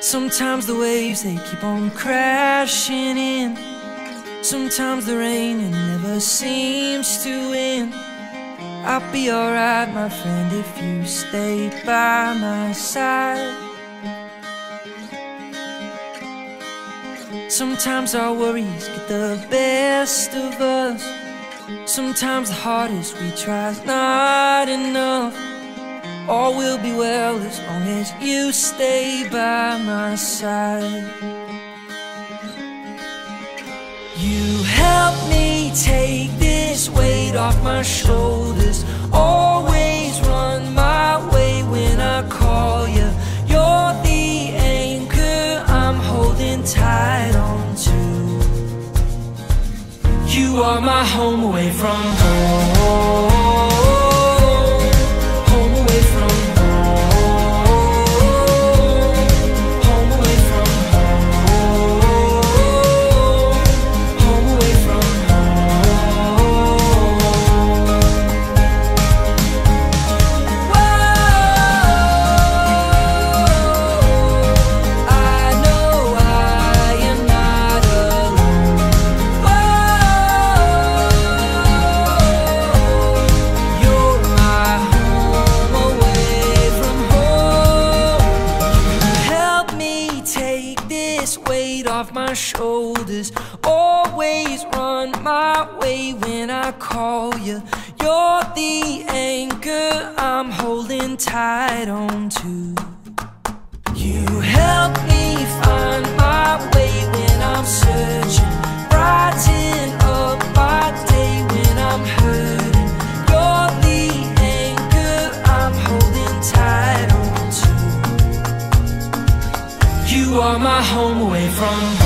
Sometimes the waves they keep on crashing in. Sometimes the rain it never seems to end. I'll be alright, my friend, if you stay by my side. Sometimes our worries get the best of us. Sometimes the hardest we try is not enough. All will be well as long as you stay by my side. You help me take this weight off my shoulders. Always run my way when I call you. You're the anchor I'm holding tight are my home away from home. Off my shoulders. Always run my way when I call you. You're the anchor I'm holding tight on to. You help me find my home away from home